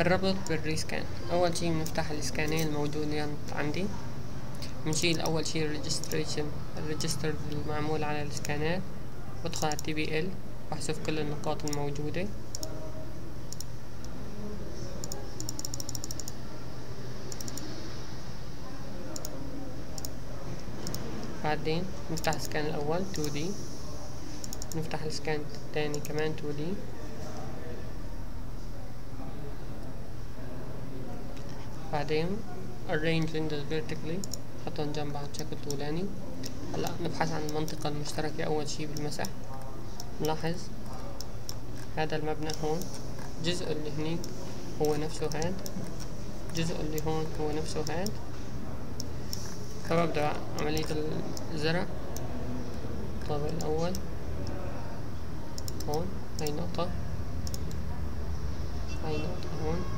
الربط بال RiSCAN. أول شي بنفتح ال scan ين الموجودين عندي. بنشيل أول شي ال registration ال register المعمول على ال scan ات. بدخل على TPL بحذف كل النقاط الموجودة. بعدين نفتح ال scan الأول 2D نفتح ال scan الثاني كمان 2D بعدين arrange windows vertically حطهم جنب بعض بشكل طولاني هلا نبحث عن المنطقة المشتركة أول شي بالمسح. نلاحظ هذا المبنى هون. الجزء اللي هنيك هو نفسه هاد. الجزء اللي هون هو نفسه هاد. فببدأ عملية الزرع. الطابق الأول. هون هاي نقطة. هاي نقطة هون.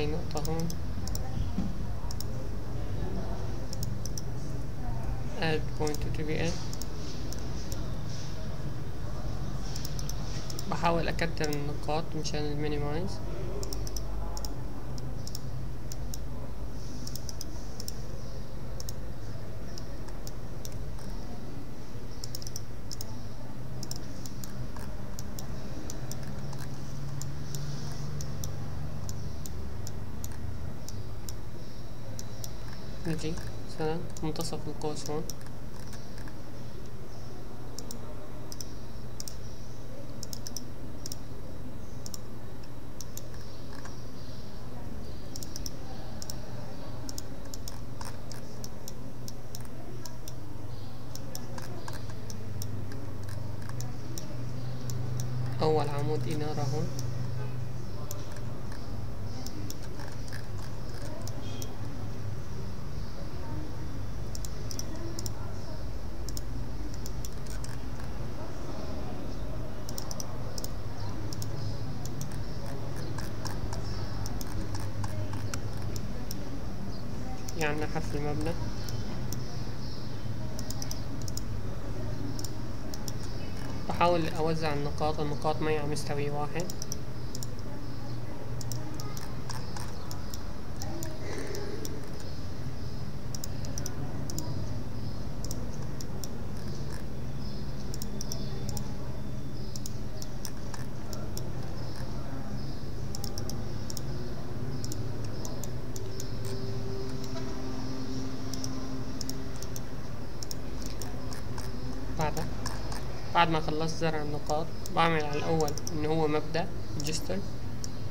هاي نقطة هون. Add point to TBL بحاول أكتر النقاط مشان المينيمايز نجي مثلا منتصف القوس هون. أول عمود إنارة هون. يعني حرف المبنى. بحاول أوزع النقاط النقاط معي على مستوي واحد. بعد ما خلصت زرع النقاط بعمل على الأول إن هو مبدأ register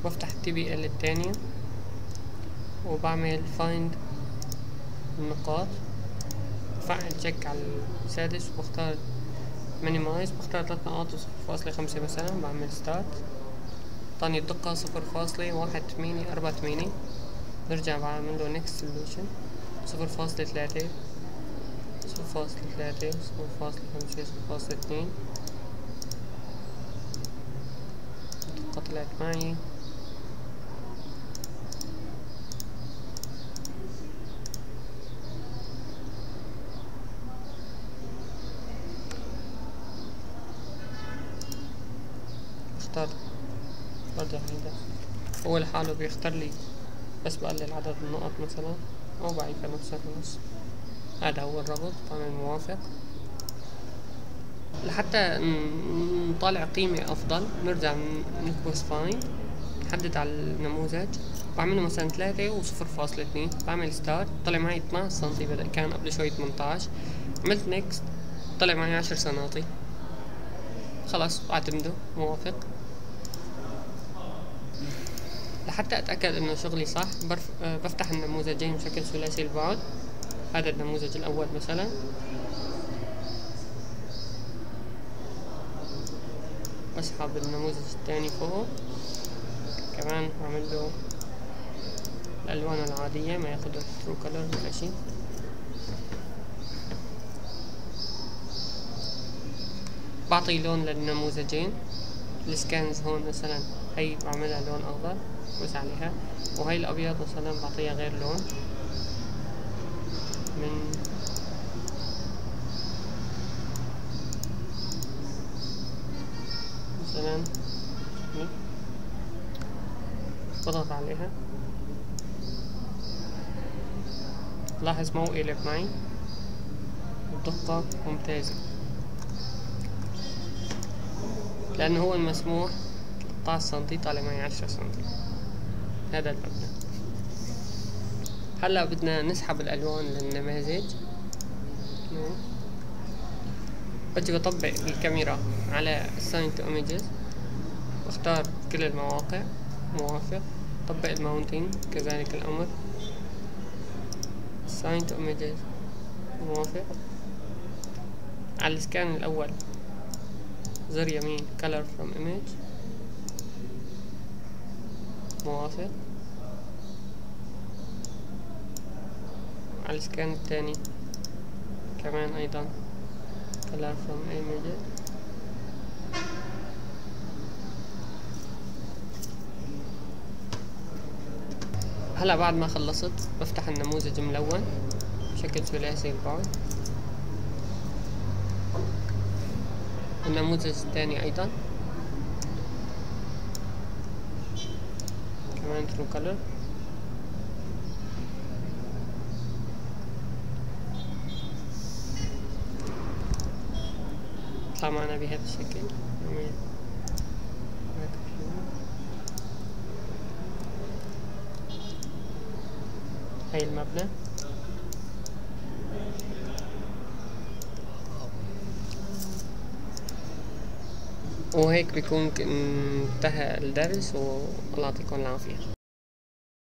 بفتح ال TPL التانية وبعمل find النقاط بفعل check على السادس وبختار minimize بختار تلات نقاط وصفر فاصلة خمسة مثلا بعمل start طاني الدقة صفر فاصلة واحد ثمانية أربعة ثمانية برجع بعمل له next solution صفر فاصلة ثلاثة صفر فاصلة ثلاثة صفر فاصلة خمسة صفر فاصلة اثنين طلعت معي. اختار. برجع هيدا هو لحاله بيختار لي. بس بقلل عدد النقط مثلا. أو بعيدها نفسها في النص هذا هو الربط بعمل موافق. لحتى نطالع قيمة أفضل نرجع نكبس find نحدد على النموذج. بعمله مثلا ثلاثة وصفر فاصلة اثنين بعمل start طلع معي 12 سنتي بدأ كان قبل شوي 18 عملت next طلع معي 10 سناتي خلاص اعتمده موافق. لحتى أتأكد إنه شغلي صح. آه، بفتح النموذجين بشكل ثلاثي البعد. هذا النموذج الأول مثلا. اسحب النموذج الثاني فوق. كمان أعمل له الألوان العادية ما ياخذ ترو كلر ولا شيء. بعطي لون للنموذجين. السكانز هون مثلا هي بعملها لون أخضر بس عليها. وهي الأبيض مثلا بعطيها غير لون. من مثلا بضغط عليها. لاحظ ما هو قلب معي. الدقة ممتازة. لأنه هو المسموح 13 سنتي طالع معي 10 سنتي هذا المبنى هلا بدنا نسحب الألوان للنماذج. بجي بطبق الكاميرا على to images. واختار كل المواقع. موافق. طبق الماونتين كذلك assign to images. موافق. على السكان الأول. زر يمين color from image. موافق. على السكان الثاني كمان أيضا. color from image هلا بعد ما خلصت بفتح النموذج ملون بشكل ثلاثي البعد النموذج الثاني أيضا. كمان ترو كلر يطلع معنا بهذا الشكل. هاي المبنى. وهيك بيكون انتهى الدرس والله يعطيكم العافية.